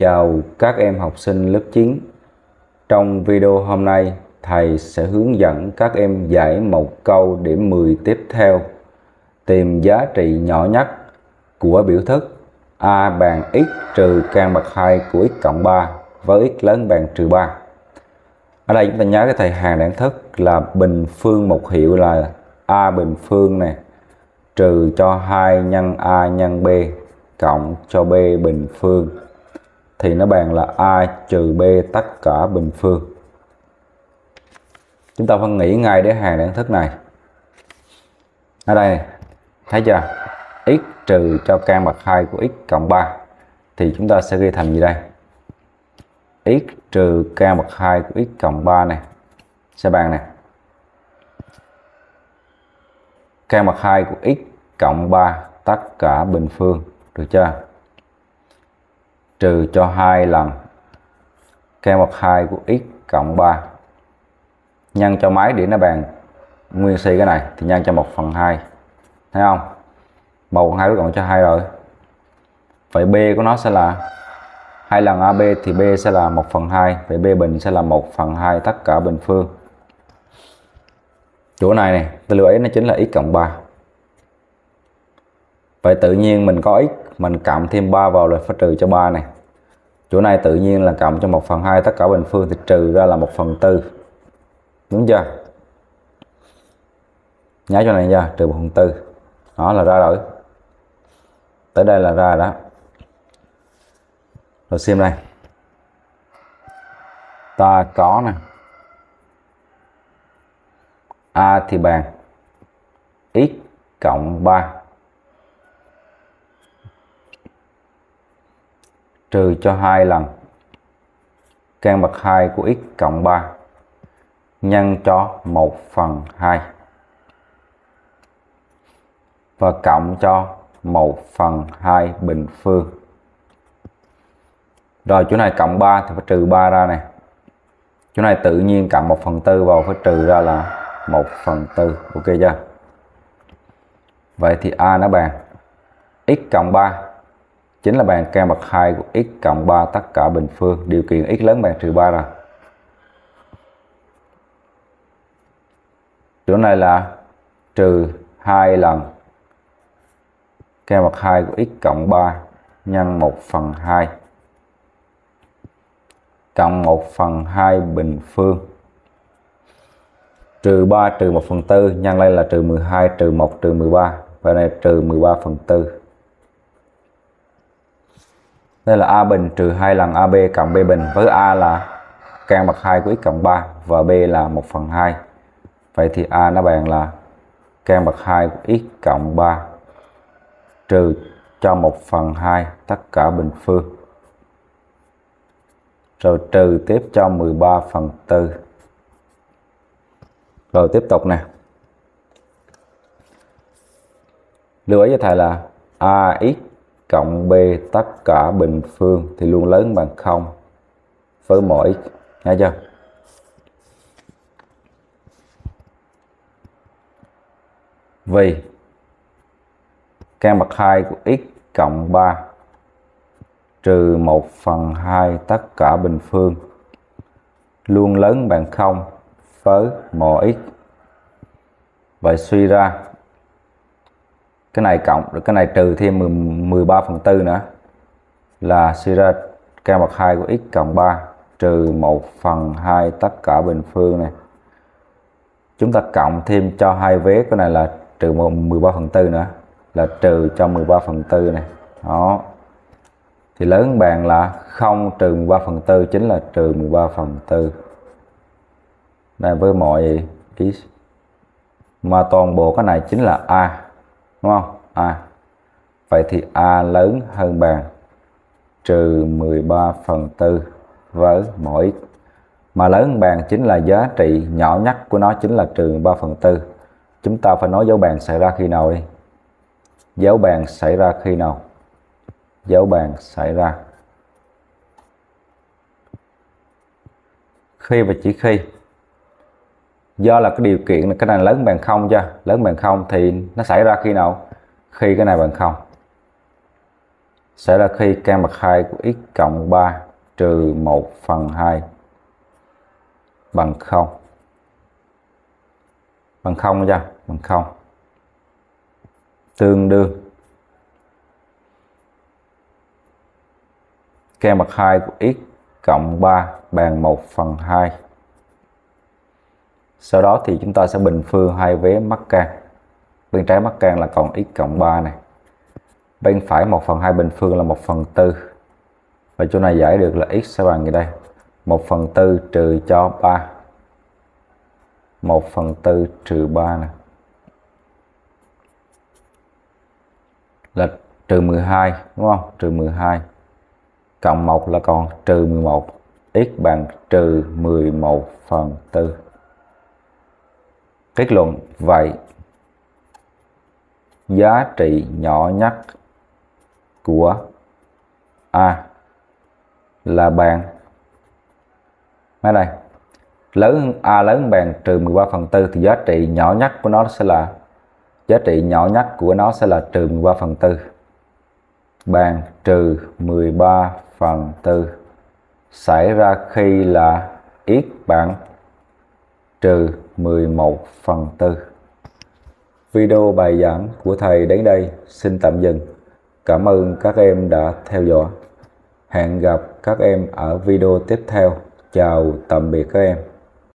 Chào các em học sinh lớp 9. Trong video hôm nay, thầy sẽ hướng dẫn các em giải một câu điểm 10 tiếp theo. Tìm giá trị nhỏ nhất của biểu thức a bằng x trừ căn bậc 2 của x cộng 3 với x lớn bằng trừ 3. Ở đây chúng ta nhớ cái thầy hàng đẳng thức là bình phương một hiệu là a bình phương này trừ cho 2 nhân a nhân b cộng cho b bình phương thì nó bằng là a trừ b tất cả bình phương. Chúng ta phân nghĩ ngay đến hàng đẳng thức này. Ở đây thấy chưa? x trừ cho căn bậc 2 của x cộng 3 thì chúng ta sẽ ghi thành gì đây? x trừ căn bậc 2 của x cộng 3 này sẽ bằng này. Căn bậc 2 của x cộng 3 tất cả bình phương, được chưa? Trừ cho 2 lần. Căn bậc 2 của x cộng 3 nhân cho máy để nó bằng nguyên si cái này thì nhân cho 1 phần 2 thấy không? 1 phần 2 cộng cho 2 rồi. Vậy B của nó sẽ là hai lần AB thì B sẽ là 1 phần 2 vậy B bình sẽ là 1 phần 2 tất cả bình phương. Chỗ này này tôi lưu ý nó chính là x cộng 3 vậy tự nhiên mình có x, mình cộng thêm 3 vào rồi phải trừ cho 3 này chỗ này tự nhiên là cộng cho 1 phần 2 tất cả bình phương thì trừ ra là 1 phần 4 đúng chưa? Nhớ cho này nha, trừ 1 phần 4 đó là ra rồi. Tới đây là ra đó. Rồi xem đây. Ta có nè. A thì bàn. X cộng 3 trừ cho 2 lần căn bậc 2 của x cộng 3 nhân cho 1 phần 2 và cộng cho 1 phần 2 bình phương. Rồi chỗ này cộng 3 thì phải trừ 3 ra này. Chỗ này tự nhiên cộng 1 phần 4 vào phải trừ ra là 1 phần 4. Ok chưa? Vậy thì A nó bằng x cộng 3 chính là bằng căn bậc 2 của x cộng 3 tất cả bình phương. Điều kiện x lớn bằng trừ 3 rồi. Chỗ này là trừ 2 lần. Căn bậc 2 của x cộng 3 nhân 1 phần 2 cộng 1 phần 2 bình phương. Trừ 3 trừ 1 phần 4 nhân lên là trừ 12 trừ 1 trừ 13 và này trừ 13 phần 4 nên là A bình trừ 2 lần AB cộng B bình với A là căn bậc 2 của x cộng 3 và B là 1 phần 2 vậy thì A nó bằng là căn bậc 2 của x cộng 3 trừ cho 1 phần 2 tất cả bình phương. Rồi trừ tiếp cho 13 phần 4 rồi tiếp tục nè. Lưu ý cho thầy là ax cộng b tất cả bình phương thì luôn lớn bằng 0 với mỗi x nghe chưa? Vì căn bậc 2 của x cộng 3 trừ 1 phần 2 tất cả bình phương, luôn lớn bằng 0 với mỗi x. Vậy suy ra cái này cộng cái này trừ thêm 13 phần tư nữa. Là suy ra căn bậc 2 của x cộng 3 trừ 1 phần 2 tất cả bình phương này. Chúng ta cộng thêm cho hai vế, cái này là trừ 13 phần tư nữa. Là trừ cho 13 phần tư này. Đó. Thì lớn bàn là 0 trừ 13 phần tư, chính là trừ 13 phần tư. Đây với mọi ý, mà toàn bộ cái này chính là A đúng không? A vậy thì A lớn hơn bằng trừ 13 phần 4 với mỗi. X mà lớn bàn chính là giá trị nhỏ nhất của nó chính là trừ 3 phần 4 chúng ta phải nói dấu bàn xảy ra khi nào đi. Dấu bàn xảy ra khi nào? Dấu bàn xảy ra khi và chỉ khi do là cái điều kiện là cái này lớn bằng không chưa lớn bằng không thì nó xảy ra khi nào khi cái này bằng không sẽ là khi căn bậc 2 của x cộng 3 trừ 1 phần 2 bằng 0. Bằng 0 chưa? Bằng 0. Tương đương căn bậc 2 của x cộng 3 bằng 1 phần 2. Sau đó thì chúng ta sẽ bình phương hai vế mắc can. Bên trái mắc can là còn x cộng 3 này. Bên phải 1 phần 2 bình phương là 1 phần 4. Và chỗ này giải được là x sẽ bằng gì đây. 1 phần 4 trừ cho 3. 1 phần 4 trừ 3 này. Là trừ 12 đúng không? Trừ 12 cộng 1 là còn trừ 11 x bằng trừ 11 phần 4 kết luận vậy, giá trị nhỏ nhất của A là bằng mấy đây? Lớn hơn A lớn hơn bằng trừ 13 phần 4 thì giá trị nhỏ nhất của nó sẽ là, giá trị nhỏ nhất của nó sẽ là trừ 13 phần 4 bằng trừ 13 phần 4 xảy ra khi là x bằng trừ 11 phần 4. Video bài giảng của thầy đến đây, xin tạm dừng. Cảm ơn các em đã theo dõi. Hẹn gặp các em ở video tiếp theo. Chào tạm biệt các em.